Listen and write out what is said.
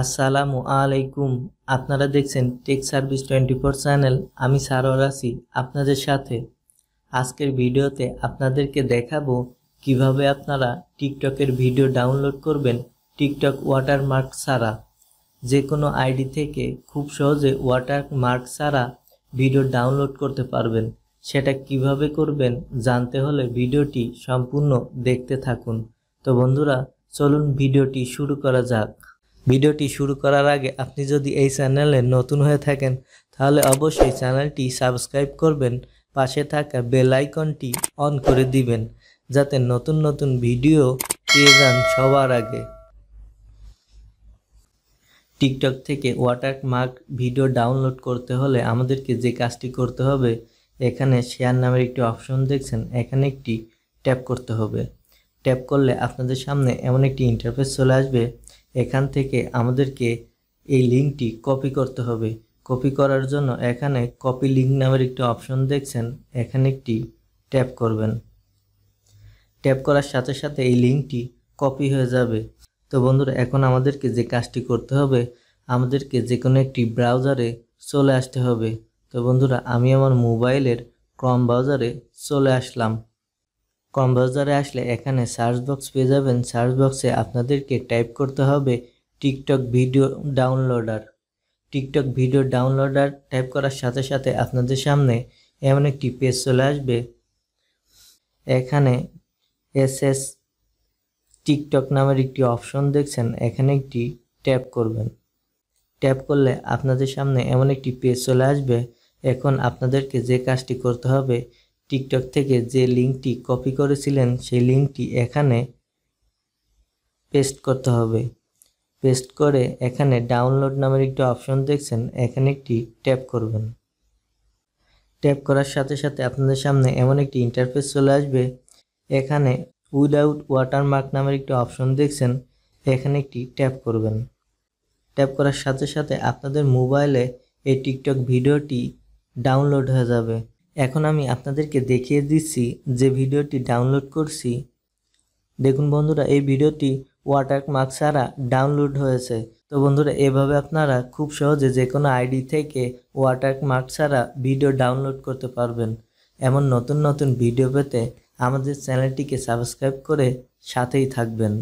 আসসালামু আলাইকুম। আপনারা দেখছেন tech service twenty four channel. আমি সারোয়ার আছি আপনাদের সাথে। আজকের ভিডিওতে আপনাদেরকে দেখাবো কীভাবে আপনারা টিকটকের ভিডিও ডাউনলোড করবেন টিকটক ওয়াটারমার্ক ছাড়া। যে কোনো আইডি থেকে খুব সহজে ওয়াটারমার্ক ছাড়া ভিডিও ডাউনলোড করতে পারবেন। সেটা কীভাবে করবেন জানতে হলে ভিডিওটি সম্পূর্ণ দেখতে থাকুন। তো বন্ধুরা, চলুন ভিডিওটি শুরু করা যাক। ভিডিওটি শুরু করার আগে আপনি যদি এই চ্যানেলে নতুন হয়ে থাকেন, তাহলে অবশ্যই চ্যানেলটি সাবস্ক্রাইব করবেন, পাশে থাকা বেল আইকনটি অন করে দিবেন, যাতে নতুন নতুন ভিডিও পেয়ে যান সবার আগে। টিকটক থেকে ওয়াটার মার্ক ভিডিও ডাউনলোড করতে হলে আমাদেরকে যে কাজটি করতে হবে, এখানে শেয়ার নামের একটি অপশন দেখছেন, এখানে একটি ট্যাপ করতে হবে। ট্যাপ করলে আপনাদের সামনে এমন একটি ইন্টারফেস চলে আসবে এখান থেকে আমাদেরকে এই লিঙ্কটি কপি করতে হবে। কপি করার জন্য এখানে কপি লিঙ্ক নামের একটি অপশন দেখছেন। এখানে একটি ট্যাপ করবেন। ট্যাপ করার সাথে সাথে এই লিঙ্কটি কপি হয়ে যাবে। তো বন্ধুরা, এখন আমাদেরকে যে কাজটি করতে হবে, আমাদেরকে যে কোনো একটি ব্রাউজারে চলে আসতে হবে। তো বন্ধুরা, আমি আমার মোবাইলের ক্রম ব্রাউজারে চলে আসলাম। ব্রাউজারে আসলে এখানে সার্চ বক্স পেয়ে যাবেন। সার্চ বক্সে আপনাদেরকে টাইপ করতে হবে TikTok video downloader TikTok video downloader type করার সাথে সাথে আপনাদের সামনে এমন একটি পেজ চলে আসবে। এখানে এস এস টিকটক নামের একটি অপশন দেখছেন। এখানে একটি ট্যাপ করবেন। ট্যাপ করলে আপনাদের সামনে এমন একটি পেজ চলে আসবে। এখন আপনাদেরকে যে কাজটি করতে হবে টিকটক থেকে যে লিঙ্কটি কপি করেছিলেন, সেই লিঙ্কটি এখানে পেস্ট করতে হবে। পেস্ট করে এখানে ডাউনলোড নামের একটি অপশন দেখছেন, এখানে একটি ট্যাপ করবেন। ট্যাপ করার সাথে সাথে আপনাদের সামনে এমন একটি ইন্টারফেস চলে আসবে। এখানে উইদাউট ওয়াটারমার্ক নামের একটি অপশন দেখছেন, এখানে একটি ট্যাপ করবেন। ট্যাপ করার সাথে সাথে আপনাদের মোবাইলে এই টিকটক ভিডিওটি ডাউনলোড হয়ে যাবে। এখন আমি আপনাদেরকে দেখিয়ে দিচ্ছি যে ভিডিওটি ডাউনলোড করছি। দেখুন বন্ধুরা, এই ভিডিওটি ওয়াটারমার্ক ছাড়া ডাউনলোড হয়েছে। তো বন্ধুরা, এভাবে আপনারা খুব সহজে যে কোনো আইডি থেকে ওয়াটারমার্ক ছাড়া ভিডিও ডাউনলোড করতে পারবেন। এমন নতুন নতুন ভিডিও পেতে আমাদের চ্যানেলটিকে সাবস্ক্রাইব করে সাথেই থাকবেন।